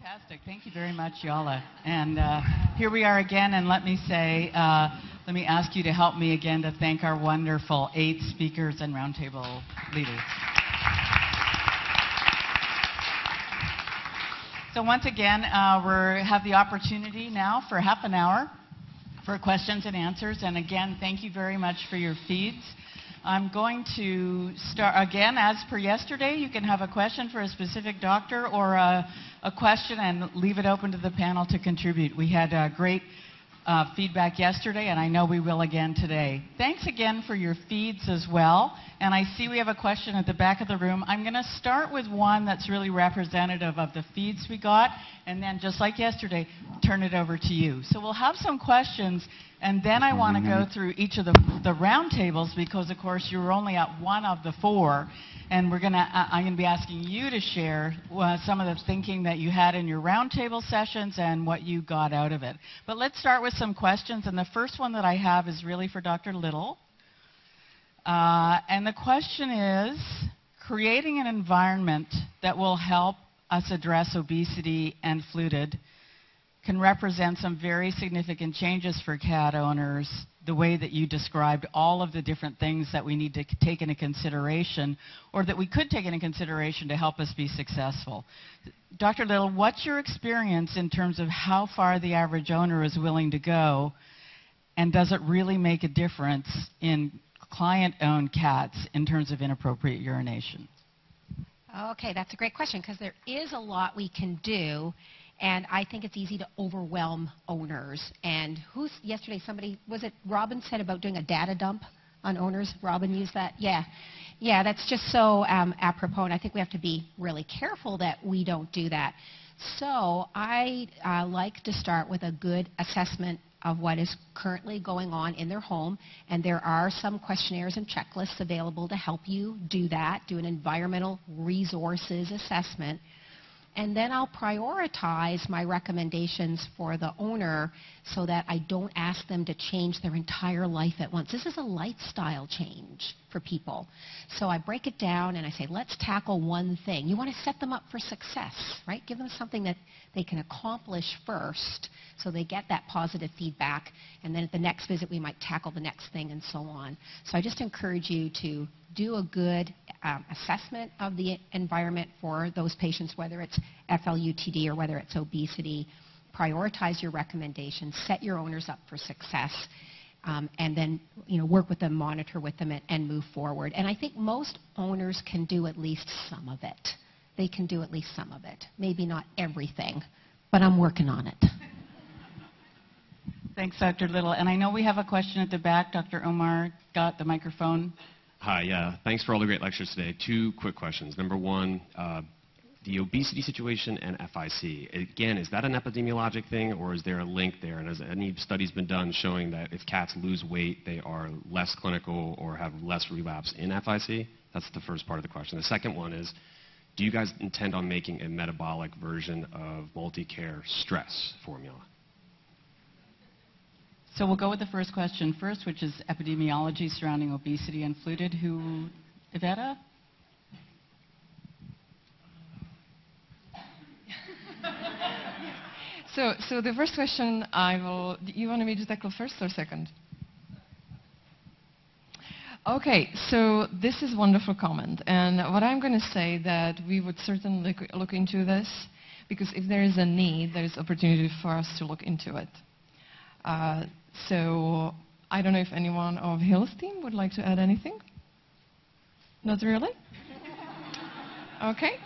Fantastic. Thank you very much, Yala. And uh, here we are again, and let me say, uh, let me ask you to help me again to thank our wonderful eight speakers and roundtable leaders. So once again, uh, we have the opportunity now for half an hour for questions and answers. And again, thank you very much for your feeds. I'm going to start again, as per yesterday. You can have a question for a specific doctor or a, a question and leave it open to the panel to contribute. We had a great uh, feedback yesterday, and I know we will again today. Thanks again for your feeds as well. And I see we have a question at the back of the room. I'm going to start with one that's really representative of the feeds we got, and then, just like yesterday, turn it over to you. So we'll have some questions, and then I want to go through each of the, the roundtables because, of course, you're only at one of the four. And we're gonna, I'm going to be asking you to share uh, some of the thinking that you had in your roundtable sessions and what you got out of it. But let's start with some questions. And the first one that I have is really for Dr. Little. Uh, and the question is, creating an environment that will help us address obesity and FLUTD can represent some very significant changes for cat owners, the way that you described all of the different things that we need to take into consideration, or that we could take into consideration to help us be successful. Dr. Little, what's your experience in terms of how far the average owner is willing to go, and does it really make a difference in client-owned cats in terms of inappropriate urination? Okay, that's a great question because there is a lot we can do and I think it's easy to overwhelm owners. And who's yesterday? Somebody was it? Robin said about doing a data dump on owners. Robin used that. Yeah, yeah. That's just so um, apropos. And I think we have to be really careful that we don't do that. So I uh, like to start with a good assessment of what is currently going on in their home. And there are some questionnaires and checklists available to help you do that, do an environmental resources assessment. And then I'll prioritize my recommendations for the owner so that I don't ask them to change their entire life at once. This is a lifestyle change for people. So I break it down and I say, let's tackle one thing. You want to set them up for success, right? Give them something that they can accomplish first so they get that positive feedback. And then at the next visit, we might tackle the next thing and so on. So I just encourage you to do a good um, assessment of the environment for those patients, whether it's FLUTD or whether it's obesity. Prioritize your recommendations, set your owners up for success, um, and then you know, work with them, monitor with them, and, and move forward. And I think most owners can do at least some of it. They can do at least some of it. Maybe not everything, but I'm working on it. Thanks, Dr. Little. And I know we have a question at the back. Dr. Omar got the microphone. Hi, yeah. Thanks for all the great lectures today. Two quick questions. Number one, uh, the obesity situation and FIC. Again, is that an epidemiologic thing or is there a link there? And has any studies been done showing that if cats lose weight, they are less clinical or have less relapse in FIC? That's the first part of the question. The second one is, do you guys intend on making a metabolic version of multi-care stress formula? So we'll go with the first question first, which is epidemiology surrounding obesity and FLUTD. Who, Iveta? so, so the first question I will, you want me to tackle first or second? Okay, so this is wonderful comment, and what I'm going to say that we would certainly look, into this, because if there is a need, there is opportunity for us to look into it. Uh, so I don't know if anyone of Hill's team would like to add anything. Not really? Okay.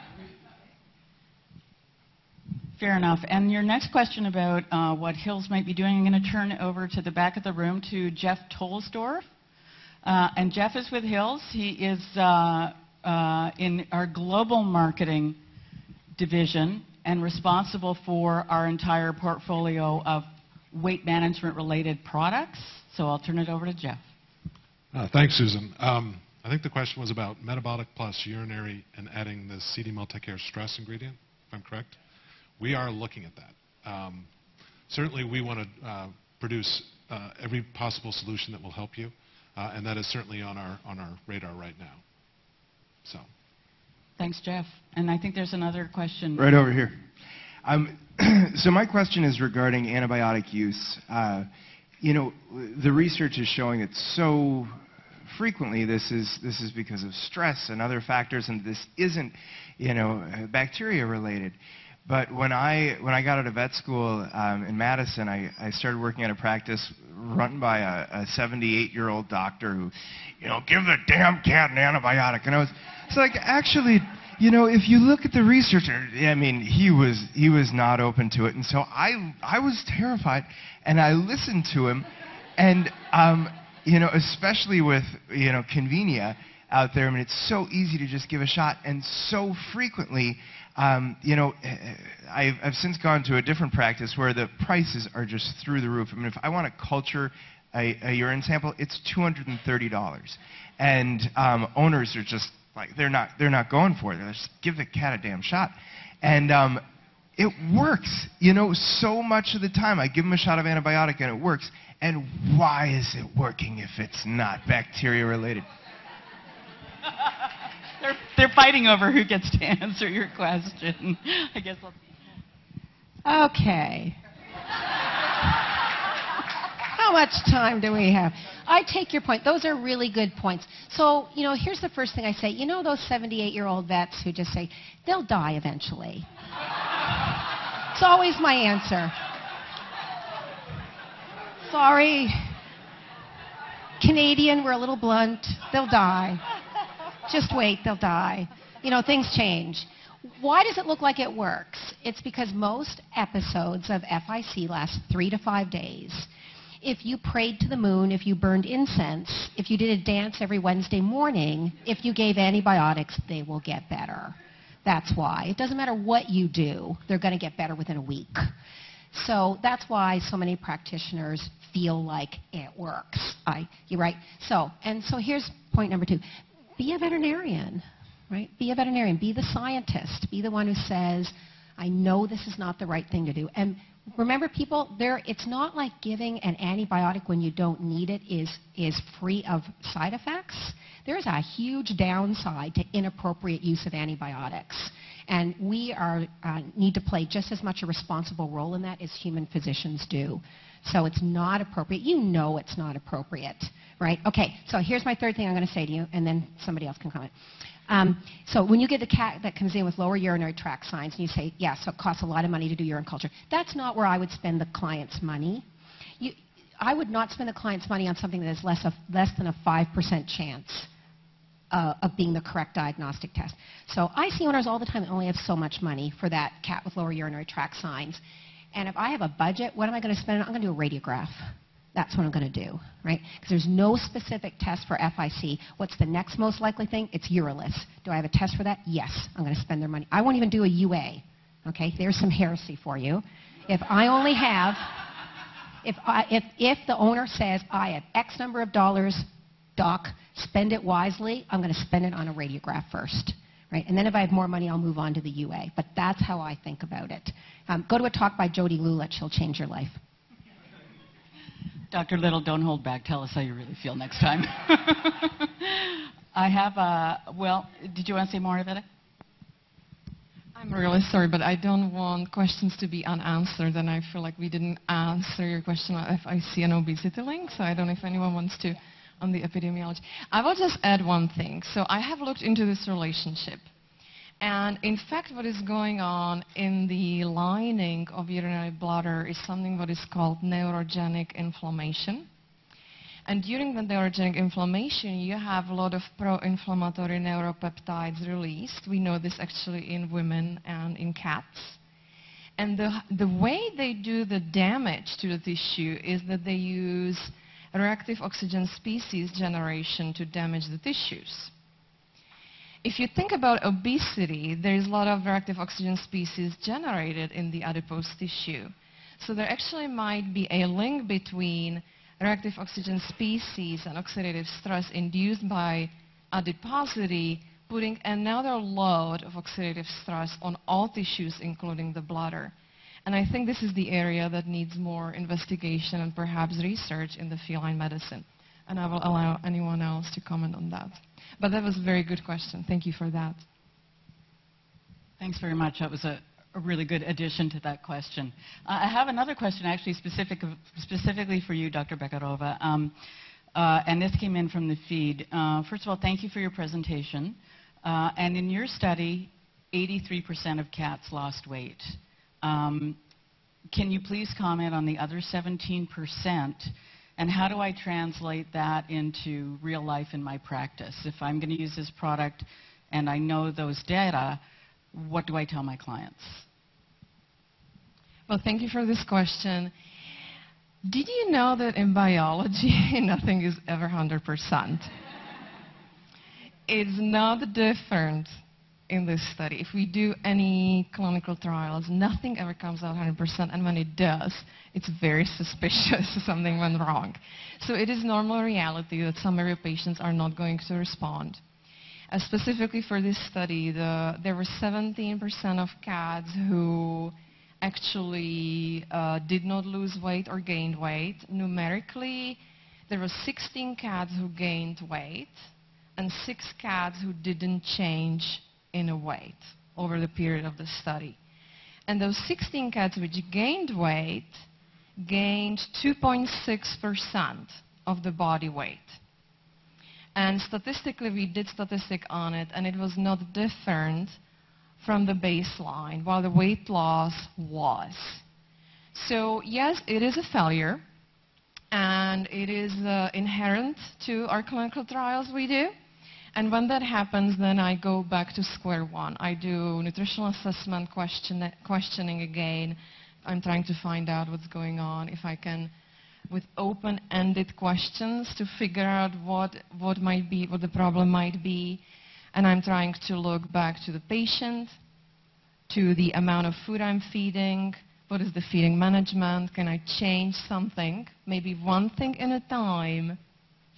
Fair enough. And your next question about uh, what Hills might be doing, I'm going to turn over to the back of the room to Jeff Tolsdorf. Uh, and Jeff is with Hills. He is uh, uh in our global marketing division and responsible for our entire portfolio of weight management related products. So I'll turn it over to Jeff. Uh, thanks, Susan. Um, I think the question was about metabolic plus urinary and adding the CD Multicare stress ingredient, if I'm correct. We are looking at that. Um, certainly, we want to uh, produce uh, every possible solution that will help you, uh, and that is certainly on our on our radar right now. So. Thanks, Jeff. And I think there's another question. Right over here. Um, so my question is regarding antibiotic use. Uh, you know, the research is showing that so frequently this is this is because of stress and other factors, and this isn't, you know, bacteria related. But when I when I got out of vet school um, in Madison, I, I started working at a practice run by a 78 year old doctor who, you know, give the damn cat an antibiotic, and I was, it's like actually you know, if you look at the research, I mean, he was he was not open to it, and so I I was terrified, and I listened to him, and um, you know, especially with you know Convenia out there, I mean, it's so easy to just give a shot, and so frequently, um, you know, I've, I've since gone to a different practice where the prices are just through the roof. I mean, if I want to culture a, a urine sample, it's $230, and um, owners are just like they're not they're not going for it. They're just give the cat a damn shot, and um, it works. You know, so much of the time I give them a shot of antibiotic and it works. And why is it working if it's not bacteria related? they're, they're fighting over who gets to answer your question. I guess I'll. Okay. How much time do we have? I take your point. Those are really good points. So, you know, here's the first thing I say. You know those 78 year old vets who just say, they'll die eventually? It's always my answer. Sorry. Canadian, we're a little blunt. They'll die. Just wait, they'll die. You know, things change. Why does it look like it works? It's because most episodes of FIC last three to five days if you prayed to the moon, if you burned incense, if you did a dance every Wednesday morning, if you gave antibiotics, they will get better. That's why. It doesn't matter what you do, they're going to get better within a week. So that's why so many practitioners feel like it works. I, you're right. So, and so here's point number two. Be a veterinarian, right? Be a veterinarian. Be the scientist. Be the one who says, I know this is not the right thing to do. And remember, people, there, it's not like giving an antibiotic when you don't need it is, is free of side effects. There's a huge downside to inappropriate use of antibiotics. And we are, uh, need to play just as much a responsible role in that as human physicians do. So it's not appropriate. You know it's not appropriate, right? Okay, so here's my third thing I'm going to say to you, and then somebody else can comment. Um, so when you get the cat that comes in with lower urinary tract signs and you say, yeah, so it costs a lot of money to do urine culture, that's not where I would spend the client's money. You, I would not spend the client's money on something that is less, of, less than a 5% chance uh, of being the correct diagnostic test. So I see owners all the time that only have so much money for that cat with lower urinary tract signs. And if I have a budget, what am I going to spend? I'm going to do a radiograph. That's what I'm going to do, right? Because there's no specific test for FIC. What's the next most likely thing? It's urolith. Do I have a test for that? Yes. I'm going to spend their money. I won't even do a UA. Okay, there's some heresy for you. If I only have, if, I, if, if the owner says, I have X number of dollars, doc, spend it wisely, I'm going to spend it on a radiograph first. Right? And then if I have more money, I'll move on to the UA. But that's how I think about it. Um, go to a talk by Jody Lulich. She'll change your life. Dr. Little, don't hold back. Tell us how you really feel next time. I have a, well, did you want to say more, Iveta? I'm really sorry, but I don't want questions to be unanswered, and I feel like we didn't answer your question on FIC and obesity link, so I don't know if anyone wants to on the epidemiology. I will just add one thing. So I have looked into this relationship. And in fact, what is going on in the lining of urinary bladder is something what is called neurogenic inflammation. And during the neurogenic inflammation, you have a lot of pro-inflammatory neuropeptides released. We know this actually in women and in cats. And the, the way they do the damage to the tissue is that they use reactive oxygen species generation to damage the tissues. If you think about obesity, there's a lot of reactive oxygen species generated in the adipose tissue. So there actually might be a link between reactive oxygen species and oxidative stress induced by adiposity, putting another load of oxidative stress on all tissues, including the bladder. And I think this is the area that needs more investigation and perhaps research in the feline medicine. And I will allow anyone else to comment on that. But that was a very good question. Thank you for that. Thanks very much. That was a, a really good addition to that question. Uh, I have another question actually specific, specifically for you, Dr. Becvarova. Um, uh, and this came in from the feed. Uh, first of all, thank you for your presentation. Uh, and in your study, 83% of cats lost weight. Um, can you please comment on the other 17%? And how do I translate that into real life in my practice? If I'm going to use this product and I know those data, what do I tell my clients? Well, thank you for this question. Did you know that in biology, nothing is ever 100%? it's not different in this study. If we do any clinical trials, nothing ever comes out 100%, and when it does, it's very suspicious something went wrong. So it is normal reality that some of your patients are not going to respond. Uh, specifically for this study, the, there were 17% of cats who actually uh, did not lose weight or gained weight. Numerically, there were 16 cats who gained weight and 6 cats who didn't change in a weight over the period of the study. And those 16 cats which gained weight gained 2.6% of the body weight. And statistically, we did statistic on it, and it was not different from the baseline, while the weight loss was. So yes, it is a failure, and it is uh, inherent to our clinical trials we do. And when that happens, then I go back to square one. I do nutritional assessment question, questioning again. I'm trying to find out what's going on, if I can, with open-ended questions to figure out what, what might be, what the problem might be. And I'm trying to look back to the patient, to the amount of food I'm feeding, what is the feeding management, can I change something, maybe one thing at a time,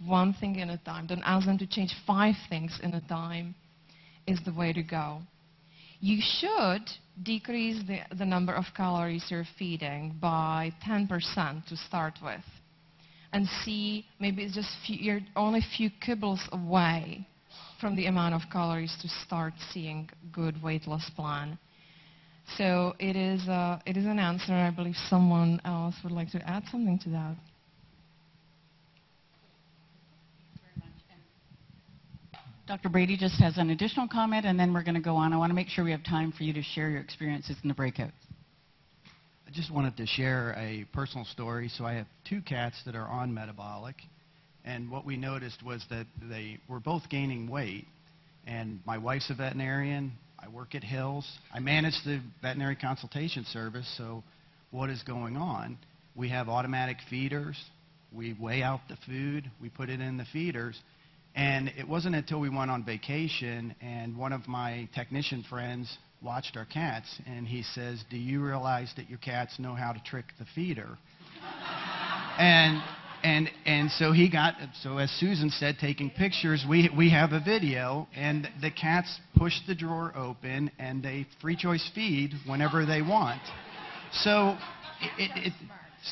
one thing in a time. Don't ask them to change five things in a time is the way to go. You should decrease the, the number of calories you're feeding by 10% to start with. And see, maybe it's just few, you're only a few kibbles away from the amount of calories to start seeing good weight loss plan. So it is, uh, it is an answer. I believe someone else would like to add something to that. Dr. Brady just has an additional comment, and then we're going to go on. I want to make sure we have time for you to share your experiences in the breakout. I just wanted to share a personal story. So I have two cats that are on metabolic, and what we noticed was that they were both gaining weight. And my wife's a veterinarian. I work at Hills. I manage the veterinary consultation service. So what is going on? We have automatic feeders. We weigh out the food. We put it in the feeders and it wasn't until we went on vacation and one of my technician friends watched our cats and he says, do you realize that your cats know how to trick the feeder? and, and, and so he got, so as Susan said, taking pictures, we, we have a video and the cats push the drawer open and they free choice feed whenever they want. So it, it, it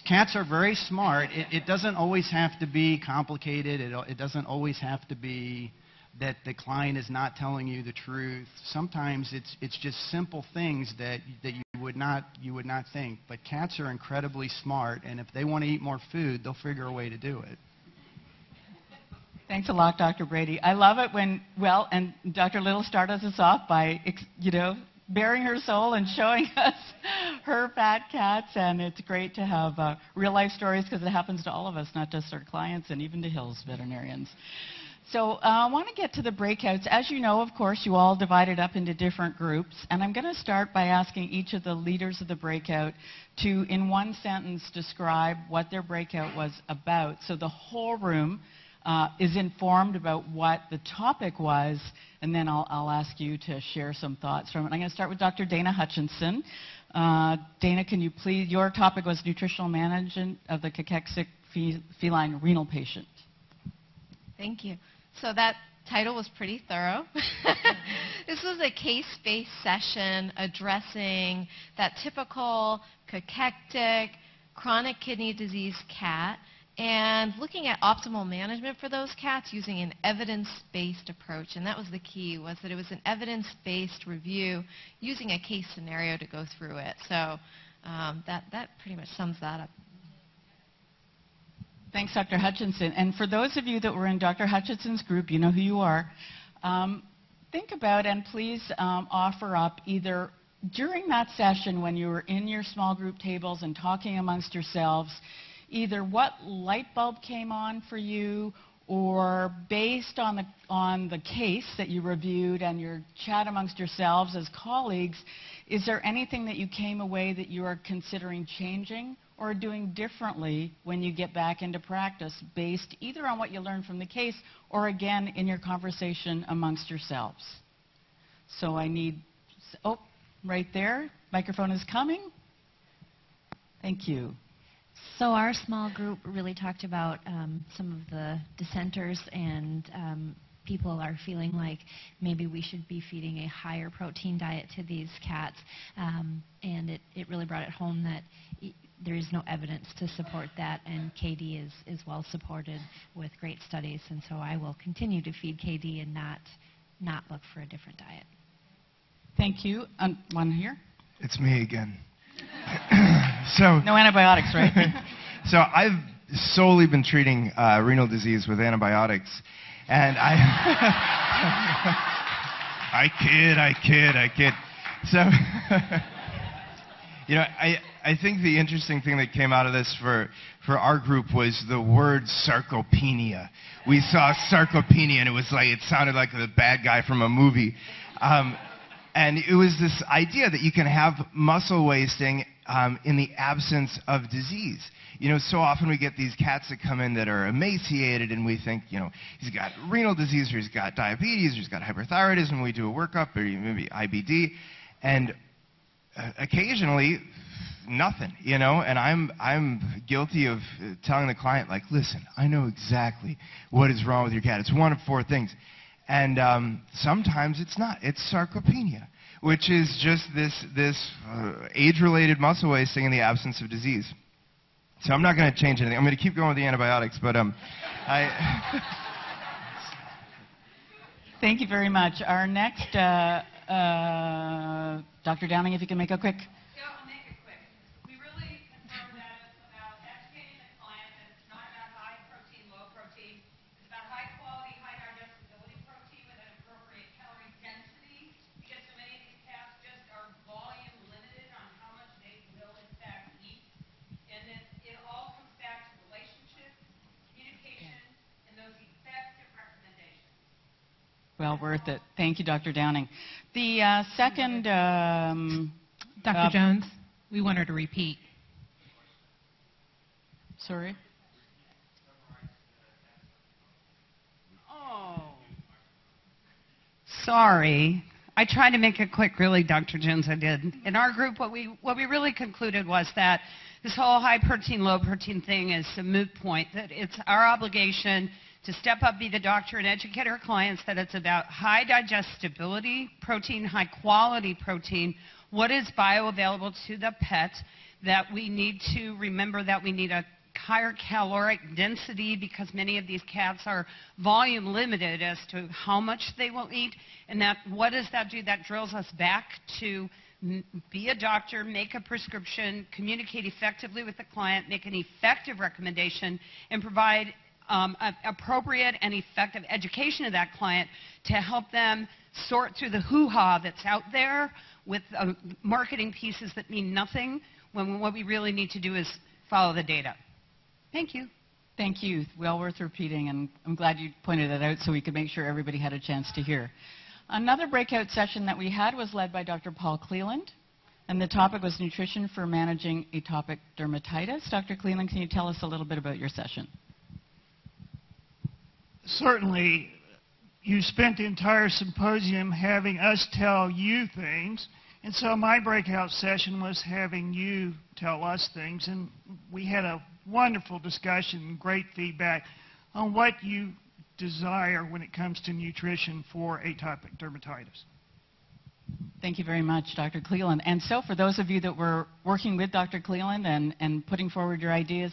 Cats are very smart. It, it doesn't always have to be complicated. It, it doesn't always have to be that the client is not telling you the truth. Sometimes it's, it's just simple things that, that you, would not, you would not think. But cats are incredibly smart, and if they want to eat more food, they'll figure a way to do it. Thanks a lot, Dr. Brady. I love it when, well, and Dr. Little started us off by, you know, baring her soul and showing us her fat cats. And it's great to have uh, real life stories because it happens to all of us, not just our clients and even to Hills veterinarians. So uh, I want to get to the breakouts. As you know, of course, you all divided up into different groups. And I'm going to start by asking each of the leaders of the breakout to, in one sentence, describe what their breakout was about. So the whole room uh, is informed about what the topic was, and then I'll, I'll, ask you to share some thoughts from it. I'm going to start with Dr. Dana Hutchinson. Uh, Dana, can you please, your topic was nutritional management of the cachectic feline renal patient. Thank you. So that title was pretty thorough. this was a case-based session addressing that typical cachectic chronic kidney disease cat and looking at optimal management for those cats using an evidence-based approach. And that was the key, was that it was an evidence-based review using a case scenario to go through it. So um, that, that pretty much sums that up. Thanks, Dr. Hutchinson. And for those of you that were in Dr. Hutchinson's group, you know who you are. Um, think about and please um, offer up either during that session when you were in your small group tables and talking amongst yourselves, either what light bulb came on for you or based on the, on the case that you reviewed and your chat amongst yourselves as colleagues, is there anything that you came away that you are considering changing or doing differently when you get back into practice based either on what you learned from the case or again in your conversation amongst yourselves? So I need, oh, right there, microphone is coming. Thank you. So our small group really talked about um, some of the dissenters and um, people are feeling like maybe we should be feeding a higher protein diet to these cats. Um, and it, it really brought it home that y- there is no evidence to support that, and KD is, is well supported with great studies. And so I will continue to feed KD and not, not look for a different diet. Thank you. Um, one here. It's me again. so, No antibiotics, right? so I've solely been treating uh, renal disease with antibiotics, and I, I kid, I kid, I kid. So, you know, I I think the interesting thing that came out of this for for our group was the word sarcopenia. We saw sarcopenia, and it was like it sounded like the bad guy from a movie. Um, and it was this idea that you can have muscle wasting um, in the absence of disease. You know, so often we get these cats that come in that are emaciated, and we think, you know, he's got renal disease, or he's got diabetes, or he's got hyperthyroidism. We do a workup, or maybe IBD, and uh, occasionally nothing, you know. And I'm I'm guilty of uh, telling the client, like, listen, I know exactly what is wrong with your cat. It's one of four things. And um, sometimes it's not. It's sarcopenia, which is just this, this uh, age-related muscle wasting in the absence of disease. So I'm not going to change anything. I'm going to keep going with the antibiotics, but um, I. Thank you very much. Our next, uh, uh, Dr. Downing, if you can make a quick. Well worth it. Thank you, Dr. Downing. The uh, second. Um, Dr. Uh, Jones, we want her to repeat. sorry. Oh. Sorry. I tried to make it quick, really, Dr. Jones, I did. In our group, what we, what we really concluded was that this whole high protein, low protein thing is a moot point, that it's our obligation to step up, be the doctor, and educate our clients that it's about high digestibility protein, high quality protein, what is bioavailable to the pet, that we need to remember that we need a higher caloric density because many of these cats are volume limited as to how much they will eat. And that what does that do? That drills us back to be a doctor, make a prescription, communicate effectively with the client, make an effective recommendation, and provide um, appropriate and effective education of that client to help them sort through the hoo-ha that's out there with uh, marketing pieces that mean nothing when what we really need to do is follow the data. Thank you. Thank you. Well worth repeating, and I'm glad you pointed that out so we could make sure everybody had a chance to hear. Another breakout session that we had was led by Dr. Paul Cleland, and the topic was nutrition for managing atopic dermatitis. Dr. Cleland, can you tell us a little bit about your session? Certainly you spent the entire symposium having us tell you things. And so my breakout session was having you tell us things. And we had a wonderful discussion and great feedback on what you desire when it comes to nutrition for atopic dermatitis. Thank you very much, Dr. Cleland. And so for those of you that were working with Dr. Cleland and, and putting forward your ideas,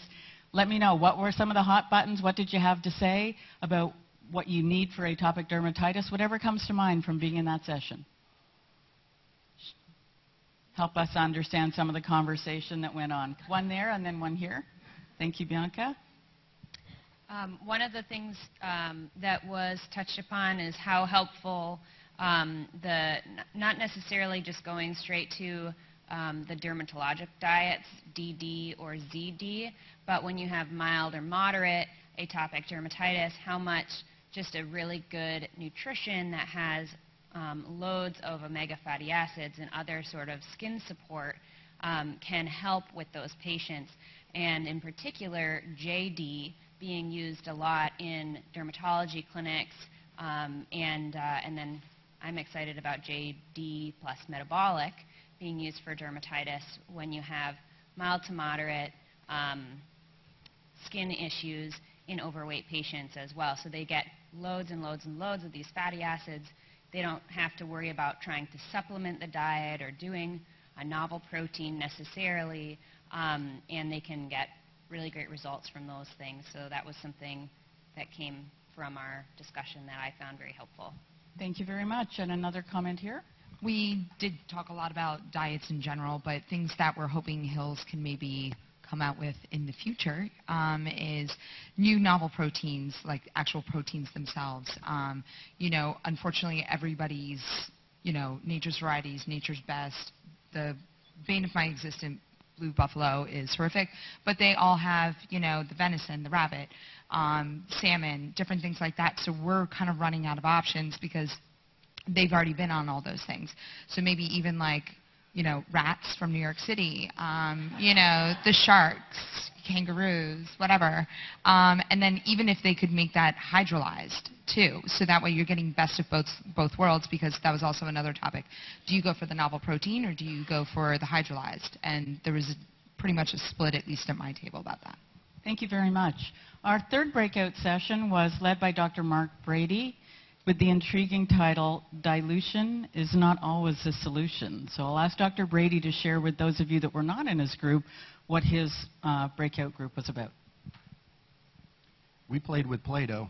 let me know, what were some of the hot buttons? What did you have to say about what you need for atopic dermatitis? Whatever comes to mind from being in that session. Help us understand some of the conversation that went on. One there and then one here. Thank you, Bianca. Um, one of the things um, that was touched upon is how helpful um, the not necessarily just going straight to um, the dermatologic diets, DD or ZD, but when you have mild or moderate atopic dermatitis, how much just a really good nutrition that has um, loads of omega fatty acids and other sort of skin support um, can help with those patients. And in particular, JD being used a lot in dermatology clinics, um, and, uh, and then I'm excited about JD plus metabolic being used for dermatitis when you have mild to moderate um, skin issues in overweight patients as well. So they get loads and loads and loads of these fatty acids. They don't have to worry about trying to supplement the diet or doing a novel protein necessarily, um, and they can get really great results from those things. So that was something that came from our discussion that I found very helpful. Thank you very much. And another comment here. We did talk a lot about diets in general, but things that we're hoping Hills can maybe come out with in the future um, is new novel proteins, like actual proteins themselves. Um, you know, unfortunately, everybody's, you know, nature's varieties, nature's best. The bane of my existence, blue buffalo, is horrific, but they all have, you know, the venison, the rabbit, um, salmon, different things like that. So we're kind of running out of options because they've already been on all those things. So maybe even like, you know, rats from New York City, um, you know, the sharks, kangaroos, whatever. Um, and then even if they could make that hydrolyzed too, so that way you're getting best of both both worlds because that was also another topic. Do you go for the novel protein or do you go for the hydrolyzed? And there was pretty much a split, at least at my table, about that. Thank you very much. Our third breakout session was led by Dr. Mark Brady with the intriguing title, Dilution is Not Always the Solution. So I'll ask Dr. Brady to share with those of you that were not in his group what his uh, breakout group was about. We played with Play-Doh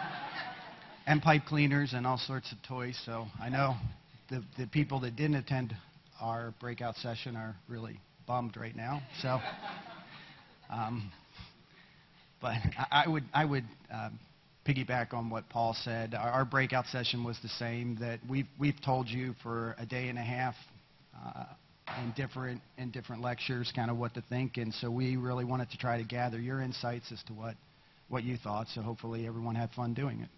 and pipe cleaners and all sorts of toys. So I know the, the people that didn't attend our breakout session are really bummed right now. So, um, but I, I would I would um, piggyback on what Paul said. Our, our breakout session was the same. That we've we've told you for a day and a half. Uh, in different in different lectures, kind of what to think, and so we really wanted to try to gather your insights as to what what you thought. So hopefully everyone had fun doing it.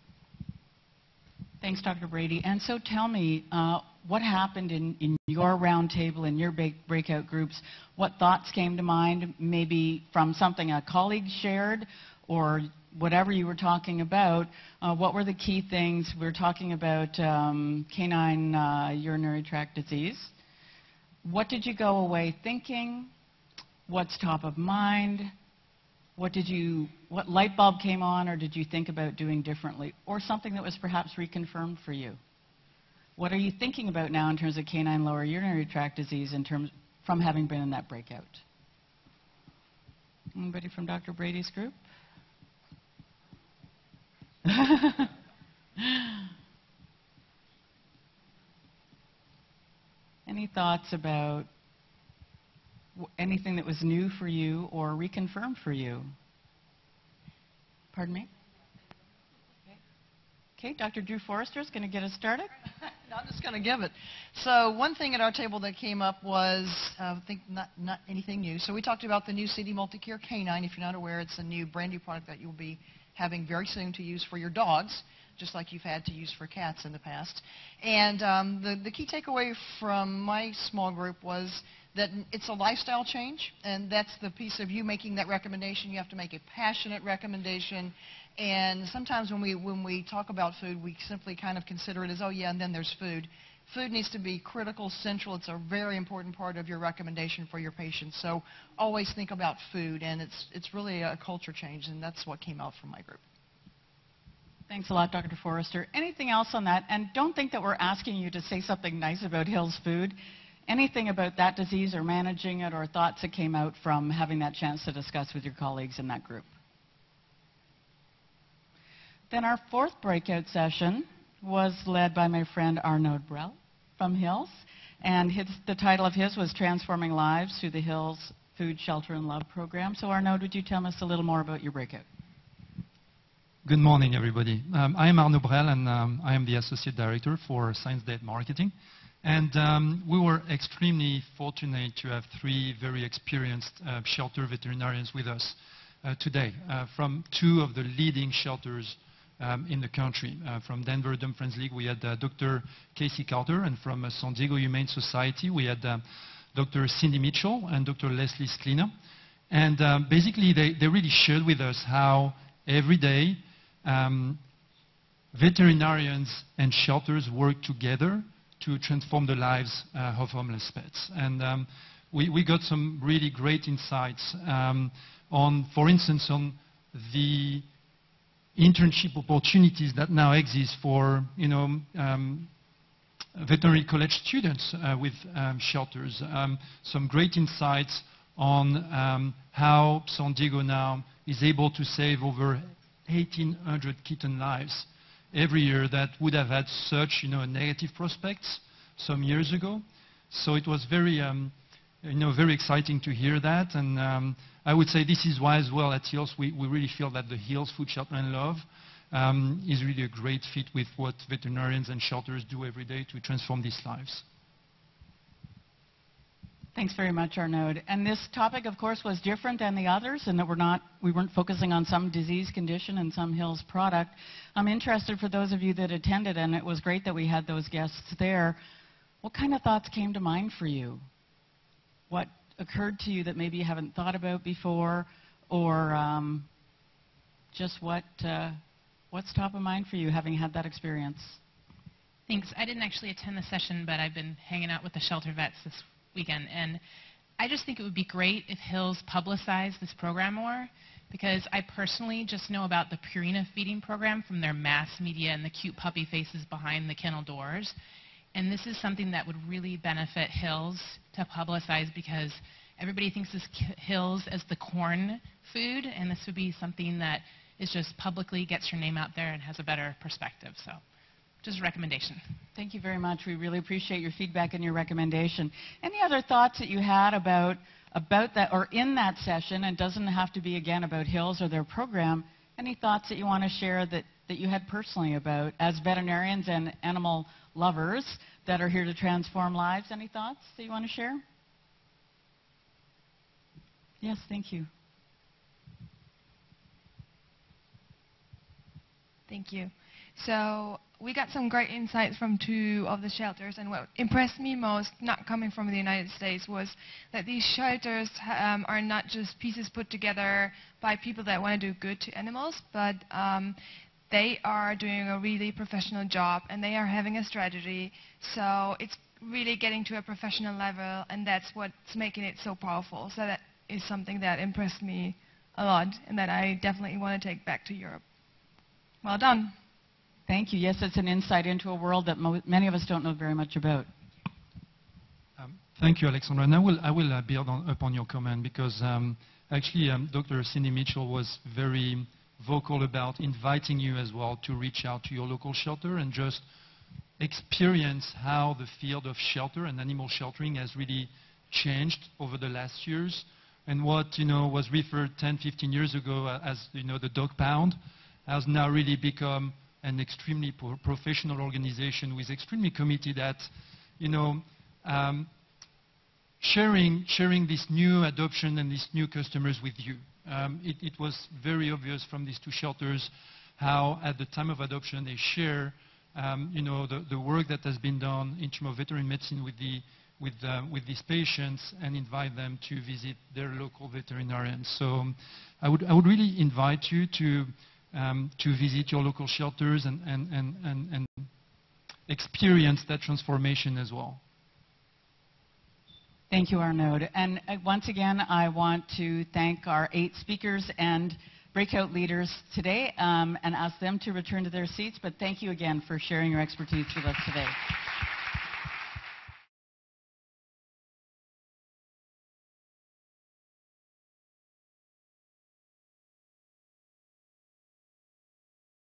Thanks, Dr. Brady. And so tell me, uh, what happened in, in your roundtable, in your break, breakout groups? What thoughts came to mind, maybe from something a colleague shared or whatever you were talking about? Uh, what were the key things? We were talking about um, canine uh, urinary tract disease. What did you go away thinking? What's top of mind? What did you, what light bulb came on or did you think about doing differently? Or something that was perhaps reconfirmed for you? What are you thinking about now in terms of canine lower urinary tract disease in terms, from having been in that breakout? Anybody from Dr. Brady's group? Any thoughts about anything that was new for you or reconfirmed for you? Pardon me? Okay, Dr. Drew Forrester is going to get us started. I'm just going to give it. So one thing at our table that came up was, uh, I think not, not anything new. So we talked about the new CD Multicare Canine. If you're not aware, it's a new brand new product that you'll be having very soon to use for your dogs, just like you've had to use for cats in the past. And um, the, the key takeaway from my small group was that it's a lifestyle change, and that's the piece of you making that recommendation. You have to make a passionate recommendation. And sometimes when we when we talk about food, we simply kind of consider it as, oh yeah, and then there's food. Food needs to be critical, central. It's a very important part of your recommendation for your patients. So always think about food, and it's it's really a culture change, and that's what came out from my group. Thanks a lot, Dr. Forrester. Anything else on that? And don't think that we're asking you to say something nice about Hill's Food. anything about that disease or managing it or thoughts that came out from having that chance to discuss with your colleagues in that group. Then our fourth breakout session was led by my friend Arnaud Brel from Hills. And his, the title of his was Transforming Lives Through the Hills Food, Shelter, and Love program. So Arnaud, would you tell us a little more about your breakout? Good morning, everybody. Um, I am Arnaud Brel, and um, I am the Associate Director for Science Diet Marketing. And um, we were extremely fortunate to have three very experienced uh, shelter veterinarians with us uh, today uh, from two of the leading shelters um, in the country. Uh, from Denver Dumb Friends League, we had uh, Dr. Casey Carter, and from uh, San Diego Humane Society, we had Dr. Cindy Mitchell and Dr. Leslie Sklina. And um, basically, they, they really shared with us how every day um, veterinarians and shelters work together to transform the lives uh, of homeless pets. And um, we, we, got some really great insights um, on, for instance, on the internship opportunities that now exist for, you know, um, veterinary college students uh, with um, shelters. Um, some great insights on um, how San Diego now is able to save over 1,800 kitten lives every year that would have had such, you know, negative prospects some years ago. So it was very, um, you know, very exciting to hear that. And um, I would say this is why as well at Hills we, we really feel that the Hills Food Shelter and Love um, is really a great fit with what veterinarians and shelters do every day to transform these lives. Thanks very much, Arnaud. And this topic, of course, was different than the others in that we're not, we weren't focusing on some disease condition and some Hills product. I'm interested for those of you that attended, and it was great that we had those guests there. What kind of thoughts came to mind for you? What occurred to you that maybe you haven't thought about before, or um, just what uh, what's top of mind for you, having had that experience? Thanks. I didn't actually attend the session, but I've been hanging out with the shelter vets this weekend, and I just think it would be great if Hills publicized this program more, because I personally just know about the Purina feeding program from their mass media and the cute puppy faces behind the kennel doors. And this is something that would really benefit Hills to publicize because everybody thinks of Hills as the corn food, and this would be something that is just publicly gets your name out there and has a better perspective. So just a recommendation. Thank you very much. We really appreciate your feedback and your recommendation. Any other thoughts that you had about, about that or in that session, and doesn't have to be again about Hills or their program, any thoughts that you want to share that, that you had personally about as veterinarians and animal lovers that are here to transform lives? Any thoughts that you want to share? Yes, thank you. Thank you. So we got some great insights from two of the shelters, and what impressed me most, not coming from the United States, was that these shelters um, are not just pieces put together by people that want to do good to animals, but um, they are doing a really professional job, and they are having a strategy. So it's really getting to a professional level, and that's what's making it so powerful. So that is something that impressed me a lot, and that I definitely want to take back to Europe. Well done. Thank you. Yes, it's an insight into a world that many of us don't know very much about. Um, thank you, Alexandra. And I will, I will uh, build on, upon your comment because um, actually um, Dr. Cindy Mitchell was very vocal about inviting you as well to reach out to your local shelter and just experience how the field of shelter and animal sheltering has really changed over the last years and what you know was referred 10 15 years ago uh, as you know the dog pound has now really become an extremely professional organization with extremely committed at, you know, um, sharing, sharing this new adoption and these new customers with you. Um, it, it, was very obvious from these two shelters how at the time of adoption they share um, you know, the, the, work that has been done in terms of veterinary medicine with, the, with, uh, with these patients and invite them to visit their local veterinarians. So um, I, would, I would really invite you to um, to visit your local shelters and, and, and, and, and experience that transformation as well. Thank you, Arnaud. And uh, once again, I want to thank our eight speakers and breakout leaders today um, and ask them to return to their seats. But thank you again for sharing your expertise with us today.